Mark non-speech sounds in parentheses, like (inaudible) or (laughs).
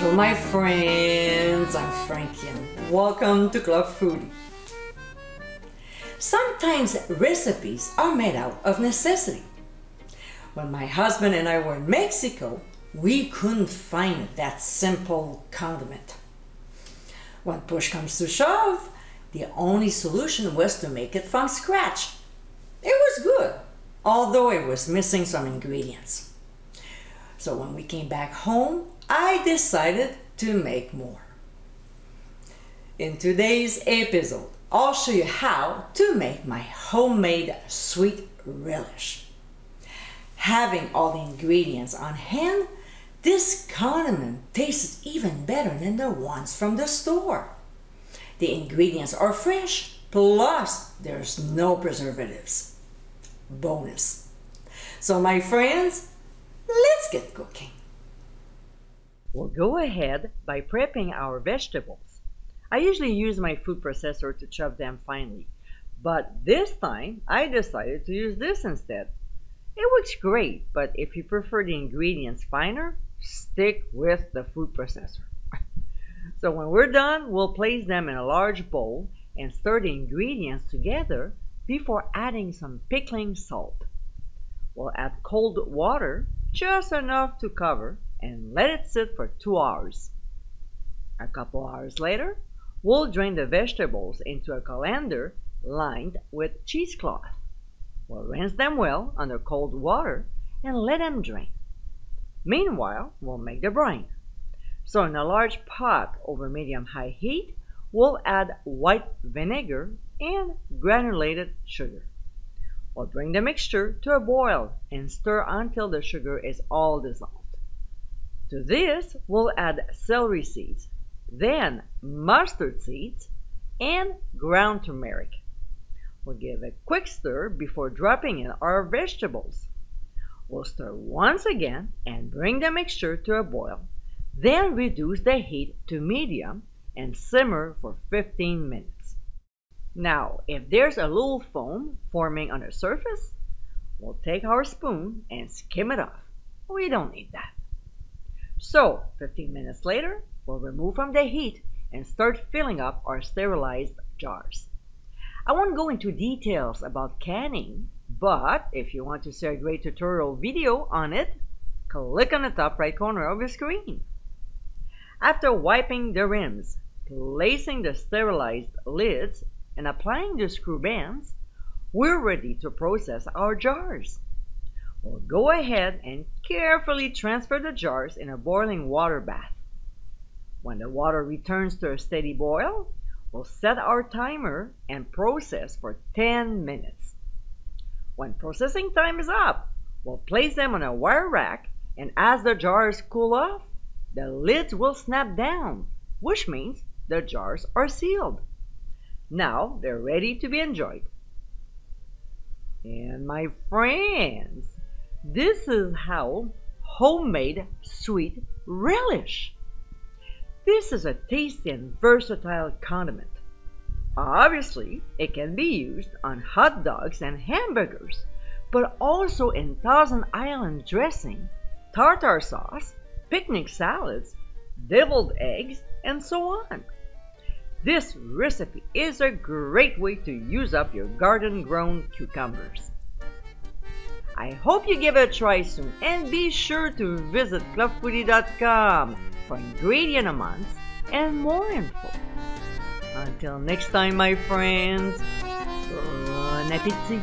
Bonjour, my friends. I'm Frankie, and welcome to Club Foody. Sometimes recipes are made out of necessity. When my husband and I were in Mexico, we couldn't find that simple condiment. When push comes to shove, the only solution was to make it from scratch. It was good, although it was missing some ingredients. So when we came back home, I decided to make more. In today's episode, I'll show you how to make my homemade sweet relish. Having all the ingredients on hand, this condiment tastes even better than the ones from the store. The ingredients are fresh, plus there's no preservatives. Bonus. So my friends, let's get cooking. We'll go ahead by prepping our vegetables. I usually use my food processor to chop them finely, but this time I decided to use this instead. It works great, but if you prefer the ingredients finer, stick with the food processor. (laughs) so when we're done, we'll place them in a large bowl and stir the ingredients together before adding some pickling salt. We'll add cold water, just enough to cover, and let it sit for two hours. A couple hours later, we'll drain the vegetables into a colander lined with cheesecloth. We'll rinse them well under cold water and let them drain. Meanwhile, we'll make the brine. So in a large pot over medium-high heat, we'll add white vinegar and granulated sugar. We'll bring the mixture to a boil and stir until the sugar is all dissolved. To this, we'll add celery seeds, then mustard seeds, and ground turmeric. We'll give a quick stir before dropping in our vegetables. We'll stir once again and bring the mixture to a boil. Then reduce the heat to medium and simmer for 15 minutes. Now, if there's a little foam forming on the surface, we'll take our spoon and skim it off. We don't need that. So, 15 minutes later, we'll remove from the heat and start filling up our sterilized jars. I won't go into details about canning, but if you want to see a great tutorial video on it, click on the top right corner of your screen. After wiping the rims, placing the sterilized lids, and applying the screw bands, we're ready to process our jars. We'll go ahead and carefully transfer the jars in a boiling water bath. When the water returns to a steady boil, we'll set our timer and process for 10 minutes. When processing time is up, we'll place them on a wire rack and as the jars cool off, the lids will snap down, which means the jars are sealed. Now they're ready to be enjoyed. And my friends, this is how homemade sweet relish. This is a tasty and versatile condiment. Obviously, it can be used on hot dogs and hamburgers, but also in Thousand Island dressing, tartar sauce, picnic salads, deviled eggs, and so on. This recipe is a great way to use up your garden-grown cucumbers. I hope you give it a try soon and be sure to visit clubfoody.com for ingredient amounts and more info. Until next time, my friends, bon appétit!